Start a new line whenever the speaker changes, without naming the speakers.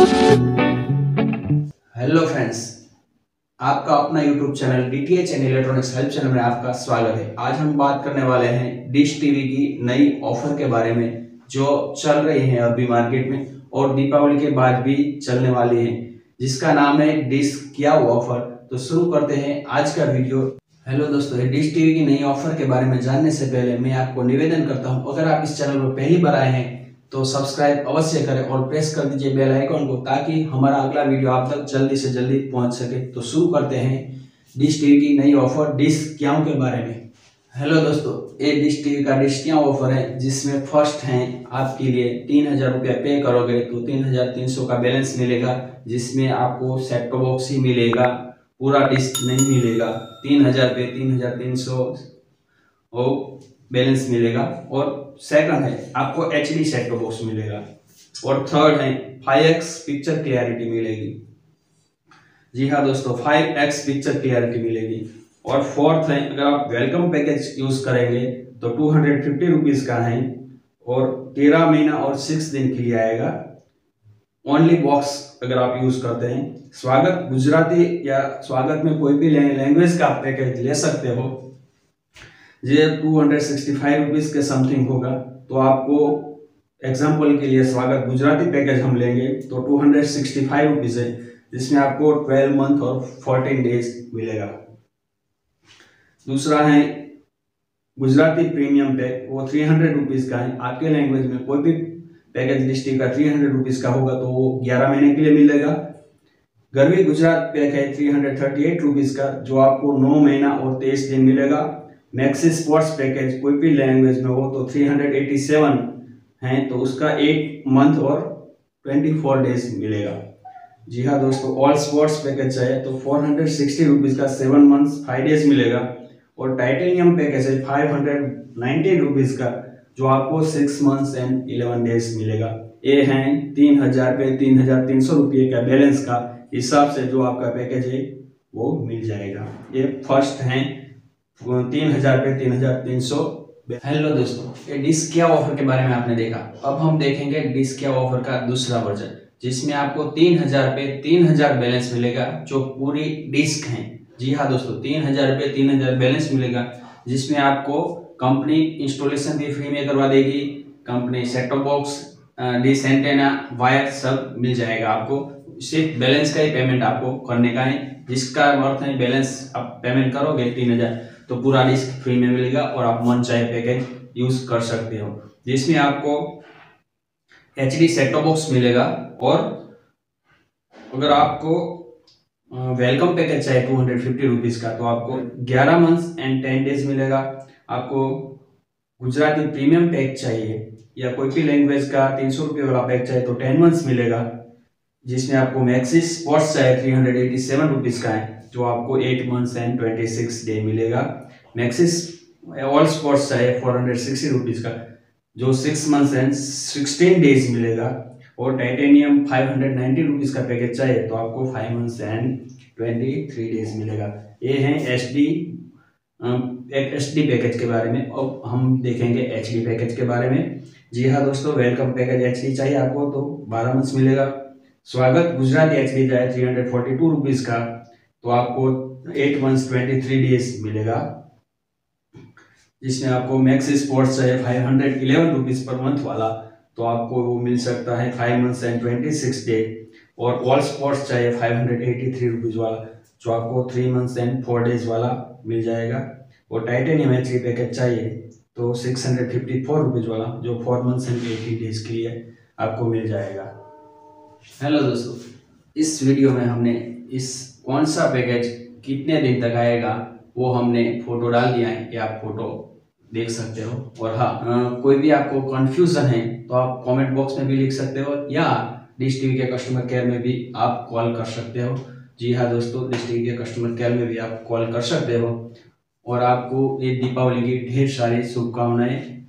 Hello friends आपका अपना YouTube channel D T H and electronics help channel में आपका स्वागत है। आज हम बात करने वाले हैं डिश टीवी की नई ऑफ़र के बारे में, जो चल रही है अभी मार्केट में, और दीपावली के बाद भी चलने वाली है, जिसका नाम है डिश क्या ऑफ़र तो शुरू करते हैं आज का वीडियो हेलो दोस्तों डिश टीवी की नई ऑफ़र के बारे में जानने से पहले मैं आपको निवेदन करता हूँ, अगर आप इस चैनल पर पहली बार आए हैं तो सब्सक्राइब अवश्य करें और प्रेस कर दीजिए बेल आइकॉन को ताकि हमारा अगला वीडियो आप तक जल्दी से जल्दी पहुँच सके। तो शुरू करते हैं डिश टीवी की नई ऑफ़र डिश क्याओं के बारे में। हेलो दोस्तों, ये डिश टीवी का डिश क्या ऑफ़र है, जिसमें फ़र्स्ट है आपके लिए तीन हज़ार रुपया पे करोगे तो तीन हज़ार तीन सौ का बैलेंस मिलेगा, जिसमें आपको सेट बॉक्स ही मिलेगा, पूरा डिश नहीं मिलेगा। तीन हज़ार पे तीन हज़ार तीन सौ। बैलेंस मिलेगा और सेकंड है, आपको एच डी सेट बॉक्स मिलेगा। और थर्ड है फाइव एक्स पिक्चर क्लियरिटी मिलेगी। जी हाँ दोस्तों फाइव एक्स पिक्चर क्लियरिटी मिलेगी। और फोर्थ है, अगर आप वेलकम पैकेज यूज़ करेंगे तो टू हंड्रेड फिफ्टी रुपीज़ का है। और तेरह महीना और सिक्स दिन के लिए आएगा। ओनली बॉक्स अगर आप यूज़ करते हैं। स्वागत गुजराती या स्वागत में कोई भी लैंग्वेज का आप पैकेज ले सकते हो। ये two hundred sixty five rupees के समथिंग होगा। तो आपको एग्ज़ाम्पल के लिए स्वागत। गुजराती पैकेज हम लेंगे तो two hundred sixty five rupees है। जिसमें आपको ट्वेल्व मंथ और फोर्टीन डेज़ मिलेगा। दूसरा है, गुजराती प्रीमियम पैक वो थ्री हंड्रेड रुपीज़ का है। आपके लैंग्वेज में कोई भी पैकेज डिस्ट्रिक्ट का थ्री हंड्रेड रुपीज़ का होगा तो वो ग्यारह महीने के लिए मिलेगा। गर्वी गुजरात पैक है three hundred thirty eight rupees का, जो आपको नौ महीना और तेईस दिन मिलेगा। मैक्सी स्पोर्ट्स पैकेज कोई भी लैंग्वेज में हो तो 387 है तो उसका एक मंथ और 24 डेज़ मिलेगा। जी हाँ दोस्तों ऑल स्पोर्ट्स पैकेज चाहिए तो फोर हंड्रेड सिक्सटी रुपीज़ का सेवन मंथ्स फाइव डेज़ मिलेगा। और टाइटेनियम पैकेज है फाइव हंड्रेड रुपीज़ का, जो आपको six months and eleven days मिलेगा। ये हैं तीन हज़ार पे तीन हज़ार तीन सौ रुपये का बैलेंस का हिसाब से जो आपका पैकेज है, वो मिल जाएगा। ये फ़र्स्ट हैं। तीन हज़ार पे तीन हज़ार तीन सौ। हेलो दोस्तों, ये डिस्क क्या ऑफ़र के बारे में आपने देखा? अब हम देखेंगे डिस्क क्या ऑफ़र का दूसरा वर्जन जिसमें आपको तीन हज़ार पे तीन हज़ार बैलेंस मिलेगा, जो पूरी डिस्क है। जी हाँ दोस्तों, तीन हज़ार पे तीन हज़ार बैलेंस मिलेगा, जिसमें आपको कंपनी इंस्टॉलेशन भी फ्री में करवा देगी company set top box dish antenna wire सब मिल जाएगा आपको। सिर्फ़ बैलेंस का ही पेमेंट आपको करने का है, जिसका अर्थ है बैलेंस आप पेमेंट करोगे तीन हज़ार। तो पूरा डिस्क फ्री में मिलेगा और आप मन चाहे पैकेज यूज़ कर सकते हो। जिसमें आपको एच डी सेटो बॉक्स मिलेगा और अगर आपको वेलकम पैकेज चाहिए टू हंड्रेड फिफ्टी रुपीज़ का तो आपको ग्यारह मंथ्स एंड टेन डेज़ मिलेगा। आपको गुजराती प्रीमियम पैक चाहिए या कोई भी लैंग्वेज का तीन सौ रुपये वाला पैक चाहिए तो टेन मंथ्स मिलेगा। जिसमें आपको मैक्सिस स्पोर्ट्स चाहिए three hundred eighty seven rupees का है, जो आपको eight months and twenty six day मिलेगा। मैक्सिस ऑल स्पोर्ट्स चाहिए फोर हंड्रेड सिक्सटी रुपीज़ का, जो six months and sixteen days मिलेगा। और titanium five hundred ninety rupees का पैकेज चाहिए तो आपको five months and twenty three days मिलेगा। ये है H D H D package के बारे में। अब हम देखेंगे एच डी पैकेज के बारे में। जी हाँ दोस्तों वेलकम पैकेज एच डी चाहिए आपको तो बारह मंथ्स मिलेगा। स्वागत गुजरात डी चाहिए three hundred forty two rupees का तो आपको eight months twenty three days मिलेगा। जिसमें आपको मैक्स स्पोर्ट्स चाहिए five hundred eleven rupees per month वाला तो आपको वो मिल सकता है five months and twenty six day और ऑल स्पोर्ट्स चाहिए five hundred eighty three rupees वाला जो आपको three months and four days वाला मिल जाएगा। और टाइटेनियम एच पैकेज चाहिए तो six hundred fifty four rupees वाला, जो four months and eighty days के लिए आपको मिल जाएगा। हेलो दोस्तों, इस वीडियो में हमने इस कौन सा पैकेज कितने दिन तक आएगा, वो हमने फ़ोटो डाल दिया है कि आप फ़ोटो देख सकते हो। और हाँ कोई भी आपको कंफ्यूजन है तो आप कमेंट बॉक्स में भी लिख सकते हो, या डिश टीवी के कस्टमर केयर में भी आप कॉल कर सकते हो। जी हाँ दोस्तों डिश टीवी के कस्टमर केयर में भी आप कॉल कर सकते हो। और आपको ये दीपावली की ढेर सारी शुभकामनाएँ